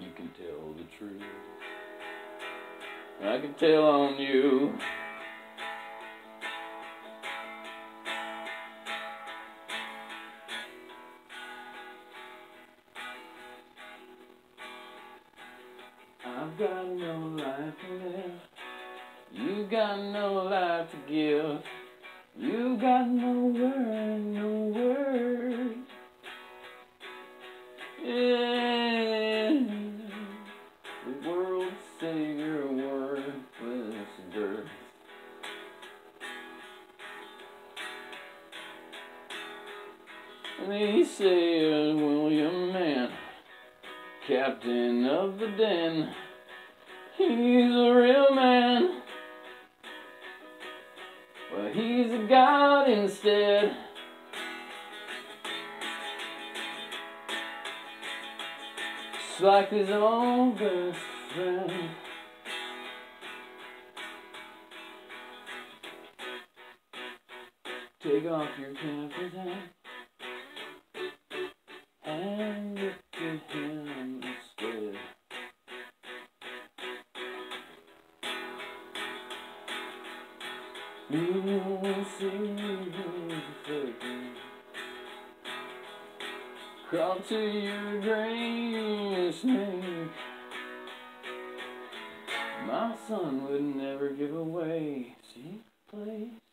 You can tell the truth. I can tell on you. captain of the den. He's a real man. Well, he's a god instead. Just like his own best friend. Take off your captain's hat. And if you can. You won't see me thinking. Crawl to your grave, snake. My son would never give away. See, place.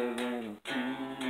da da da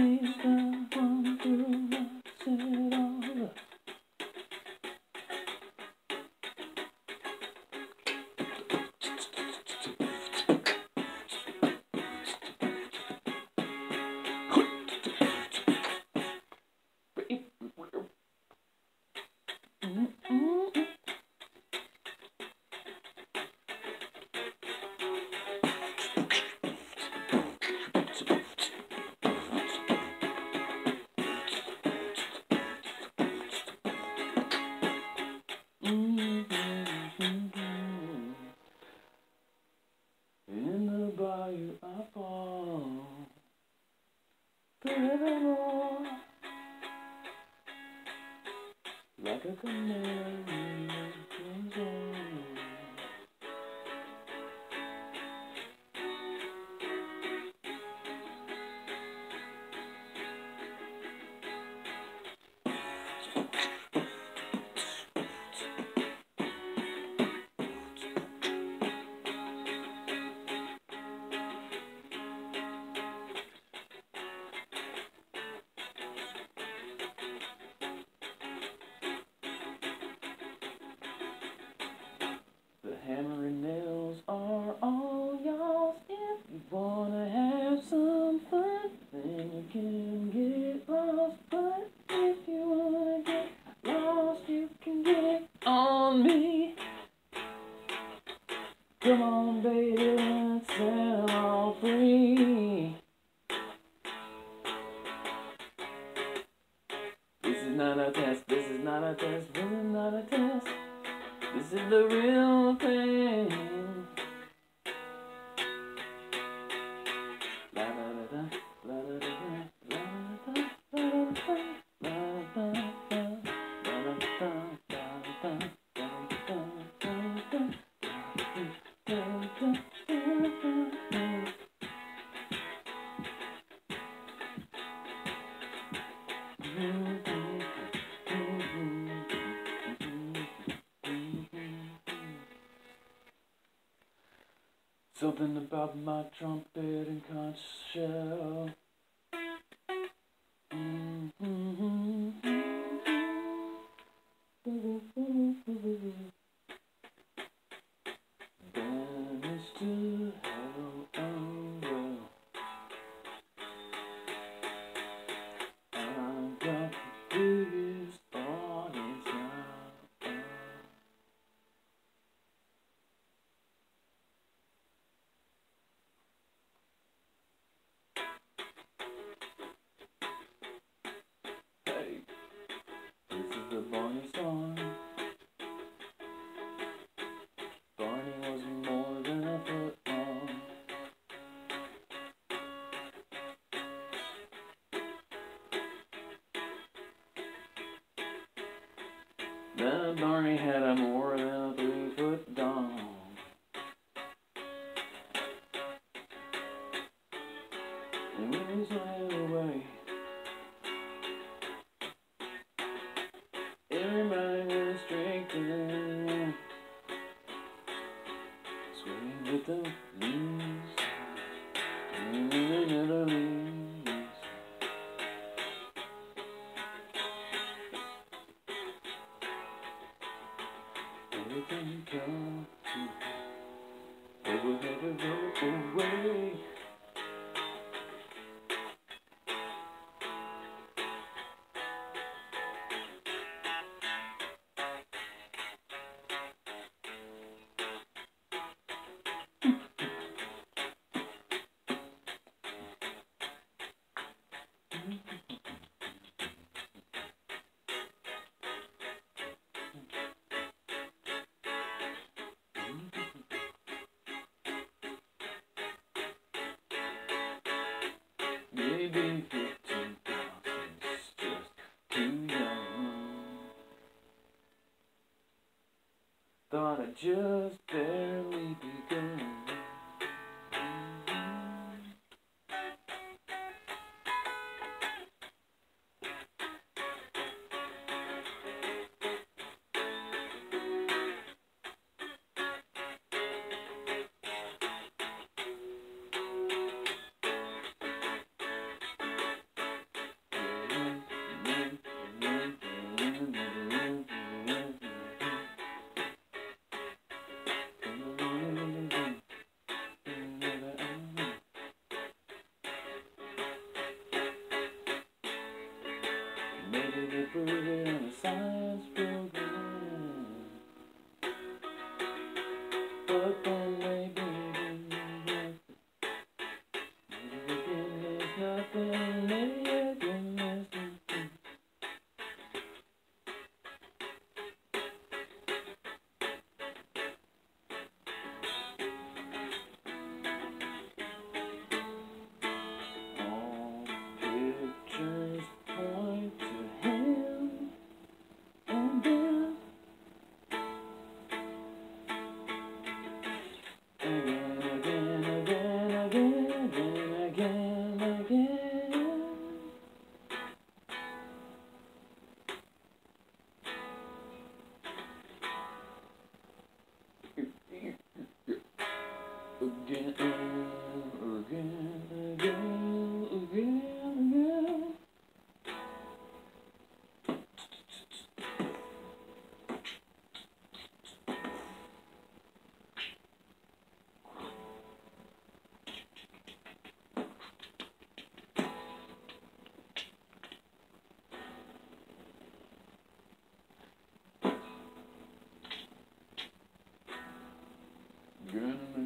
Something about my trumpet and conch shell. That Barney had a more than a three foot dong. And when he's away, everybody was drinking. Swing with the just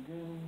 do.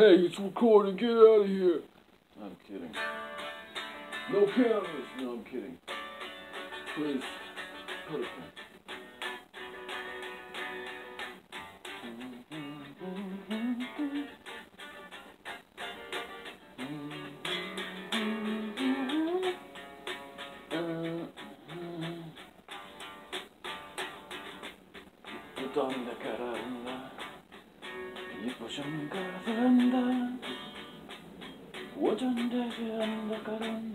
Hey, it's recording, get out of here. I'm kidding. No cameras. No, I'm kidding. Please, put it. Done. Ocağın kırında Ocağın devinde karın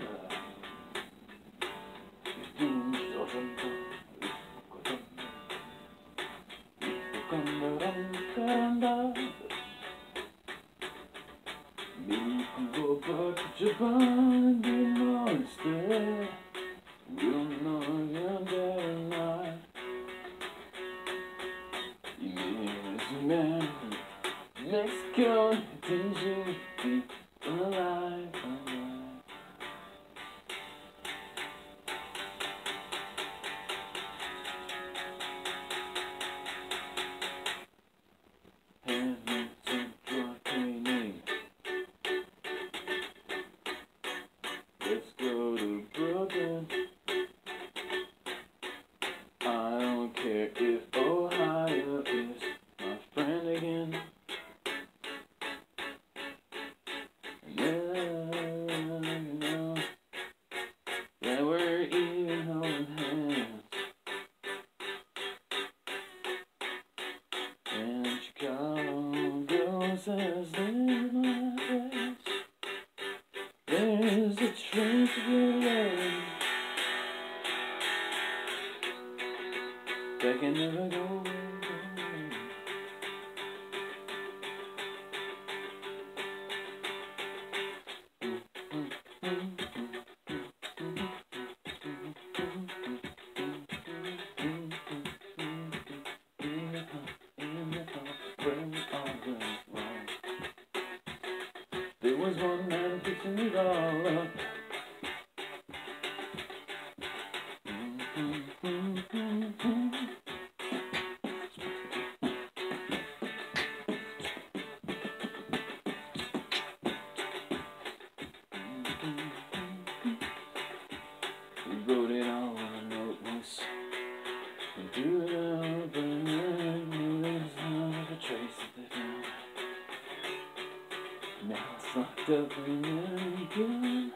never go now I know it was. And do it all, but now there's not a trace of it now. Now it's locked up and good.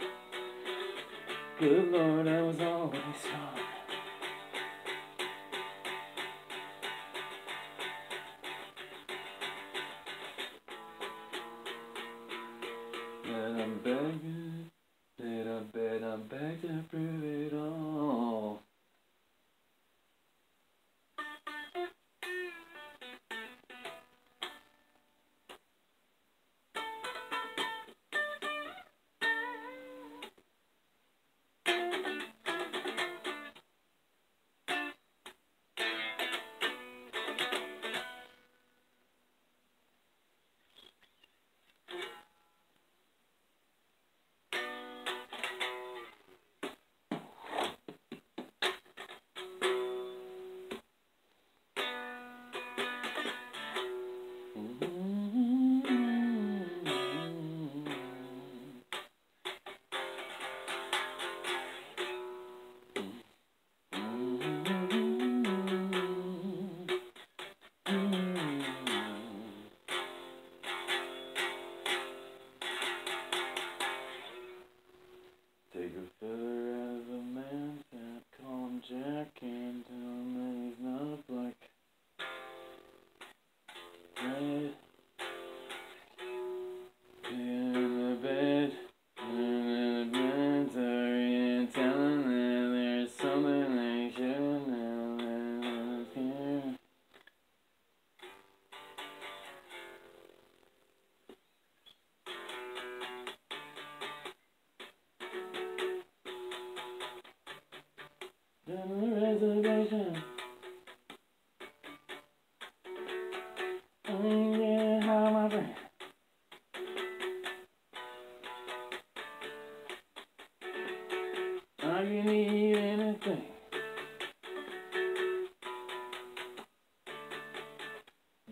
Good Lord, I was always wrong.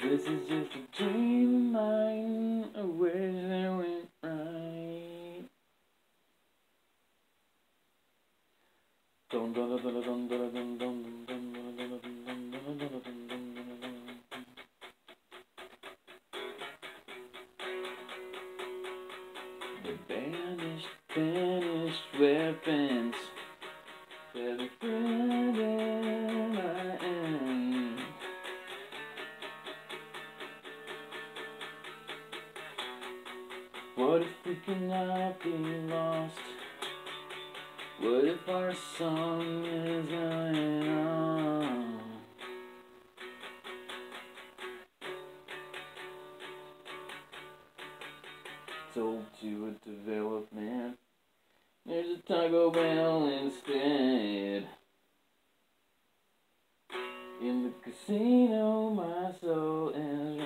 This is just a dream of mine, a wish. Sold to a development. There's a Taco Bell instead. In the casino, my soul is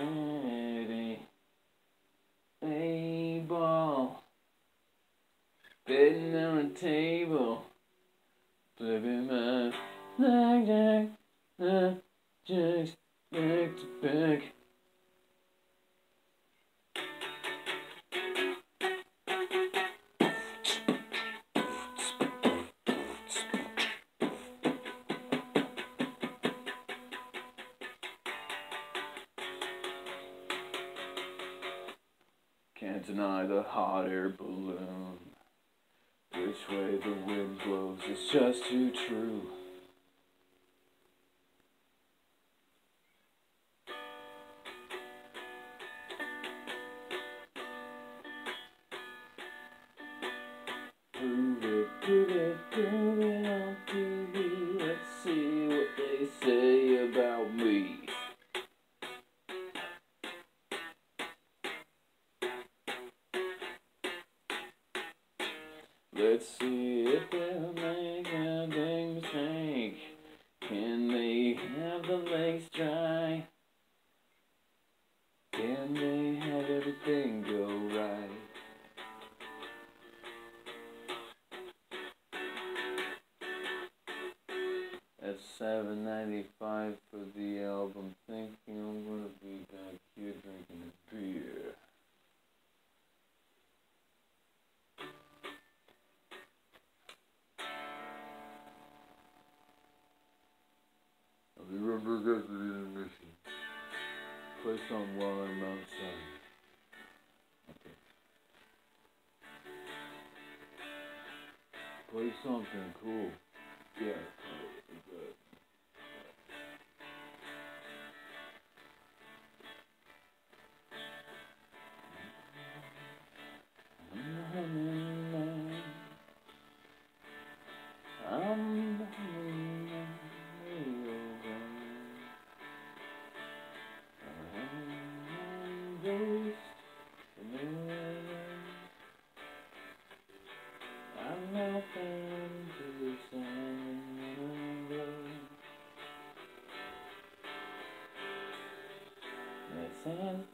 Can't deny the hot air balloon. Which way the wind blows is just too true. 45 for the album. Thank you. I'm going to be back here drinking a beer. I'll be right back after the intermission. Play some while I'm outside. Play something cool. Let's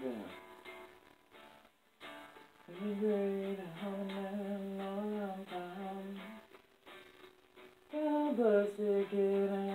great bus ticket out. You don't